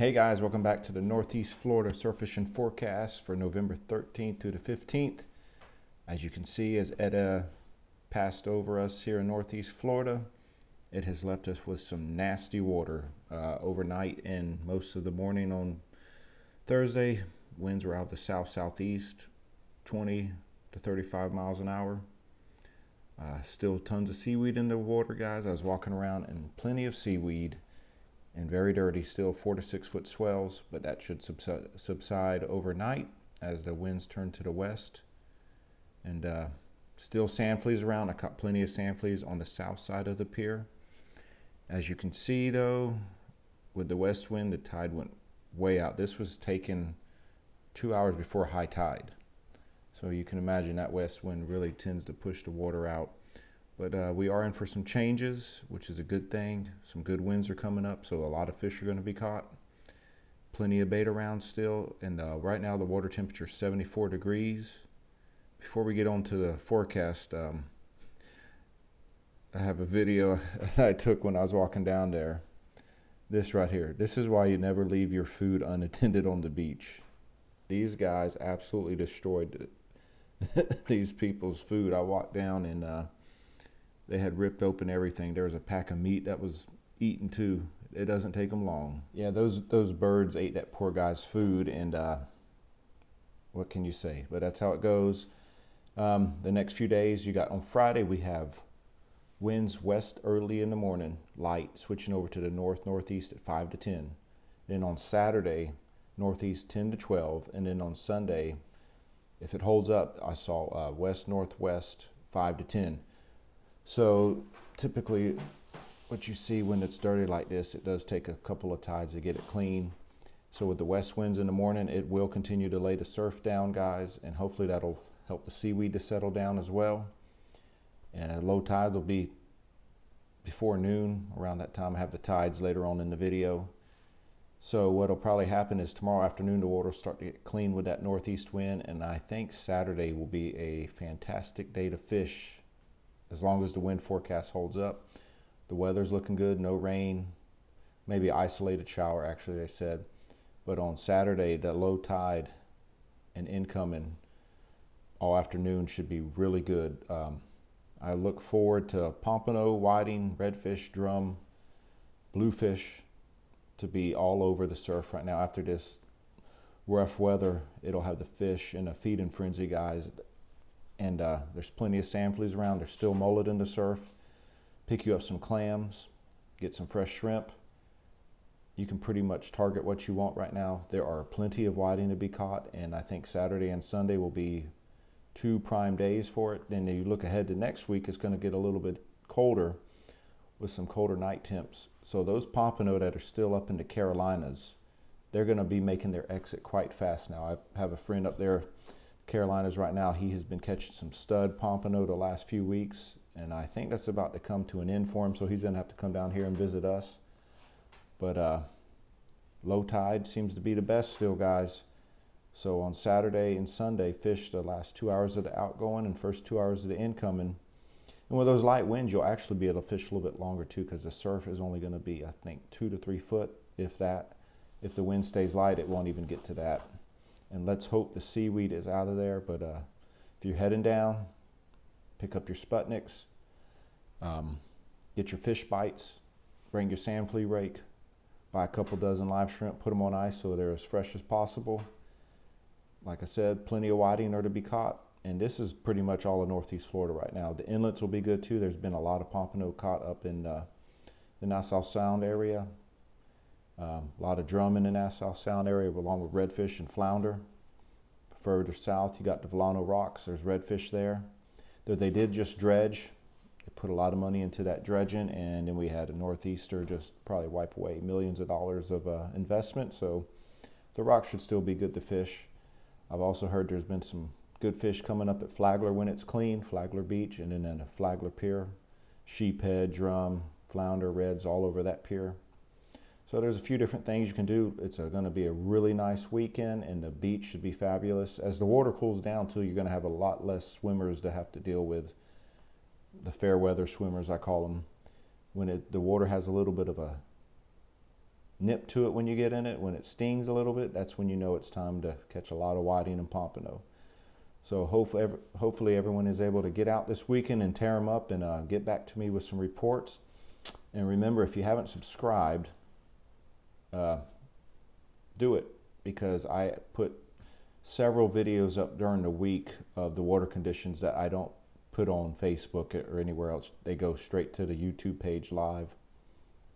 hey guys, welcome back to the Northeast Florida Surf Fishing Forecast for November 13th to the 15th. As you can see, as Eta passed over us here in Northeast Florida, it has left us with some nasty water uh, overnight and most of the morning on Thursday. Winds were out of the south-southeast, 20 to 35 miles an hour. Uh, still tons of seaweed in the water, guys. I was walking around and plenty of seaweed and very dirty still, four to six foot swells, but that should subside overnight as the winds turn to the west. And uh, still sand fleas around. I caught plenty of sand fleas on the south side of the pier. As you can see though, with the west wind, the tide went way out. This was taken two hours before high tide. So you can imagine that west wind really tends to push the water out. But uh, we are in for some changes, which is a good thing. Some good winds are coming up, so a lot of fish are going to be caught. Plenty of bait around still, and uh, right now the water temperature is 74 degrees. Before we get on to the forecast, um, I have a video I took when I was walking down there. This right here. This is why you never leave your food unattended on the beach. These guys absolutely destroyed these people's food. I walked down and uh, they had ripped open everything. There was a pack of meat that was eaten too. It doesn't take them long. Yeah, those those birds ate that poor guy's food, and uh, what can you say? But that's how it goes. Um, the next few days, you got on Friday we have winds west early in the morning, light, switching over to the north northeast at 5 to 10. Then on Saturday, northeast 10 to 12, and then on Sunday if it holds up, I saw uh, west northwest 5 to 10. So typically, what you see when it's dirty like this, it does take a couple of tides to get it clean. So with the west winds in the morning, it will continue to lay the surf down, guys, and hopefully that'll help the seaweed to settle down as well. And low tide will be before noon. Around that time, I have the tides later on in the video. So what'll probably happen is tomorrow afternoon the water will start to get clean with that northeast wind and I think Saturday will be a fantastic day to fish as long as the wind forecast holds up. The weather's looking good, no rain, maybe isolated shower actually they said. But on Saturday the low tide and incoming all afternoon should be really good. Um, I look forward to pompano, whiting, redfish, drum, bluefish, to be all over the surf right now. After this rough weather, it'll have the fish in a feeding frenzy, guys. And uh, there's plenty of sand fleas around. There's still mullet in the surf. Pick you up some clams, get some fresh shrimp. You can pretty much target what you want right now. There are plenty of whiting to be caught, and I think Saturday and Sunday will be two prime days for it. Then you look ahead to next week, it's going to get a little bit colder with some colder night temps. So those pompano that are still up in the Carolinas, they're going to be making their exit quite fast now. I have a friend up there, Carolinas right now. He has been catching some stud pompano the last few weeks, and I think that's about to come to an end for him. So he's going to have to come down here and visit us. But uh, low tide seems to be the best still, guys. So on Saturday and Sunday, fish the last two hours of the outgoing and first two hours of the incoming. And with those light winds, you'll actually be able to fish a little bit longer too because the surf is only going to be, I think, two to three foot, if that. If the wind stays light, it won't even get to that. And let's hope the seaweed is out of there. But uh, if you're heading down, pick up your Sputniks, um, get your fish bites, bring your sand flea rake, buy a couple dozen live shrimp, put them on ice so they're as fresh as possible. Like I said, plenty of whiting are to be caught and this is pretty much all of northeast Florida right now. The inlets will be good too. There's been a lot of pompano caught up in uh, the Nassau Sound area. Um, a lot of drum in the Nassau Sound area along with redfish and flounder. Further south you got the Vilano Rocks. There's redfish there. There they did just dredge. They put a lot of money into that dredging and then we had a northeaster just probably wipe away millions of dollars of uh, investment. So the rocks should still be good to fish. I've also heard there's been some good fish coming up at Flagler when it's clean, Flagler Beach, and then at Flagler Pier. Sheephead, drum, flounder, reds all over that pier. So there's a few different things you can do. It's going to be a really nice weekend and the beach should be fabulous. As the water cools down too, you're going to have a lot less swimmers to have to deal with. The fair weather swimmers, I call them. When it, the water has a little bit of a nip to it when you get in it. When it stings a little bit, that's when you know it's time to catch a lot of whiting and pompano. So hopefully, hopefully everyone is able to get out this weekend and tear them up and uh, get back to me with some reports. And remember, if you haven't subscribed, uh, do it because I put several videos up during the week of the water conditions that I don't put on Facebook or anywhere else. They go straight to the YouTube page live.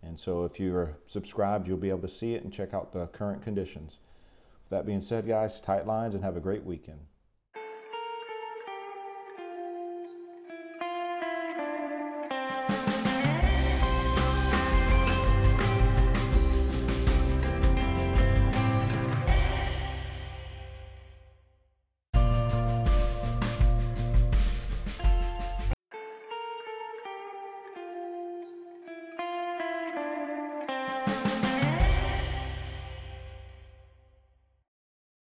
And so if you're subscribed, you'll be able to see it and check out the current conditions. With that being said, guys, tight lines and have a great weekend.